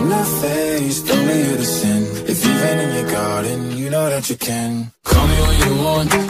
from the face, don't be you to sin. If you've been in your garden, you know that you can. Call me when you want,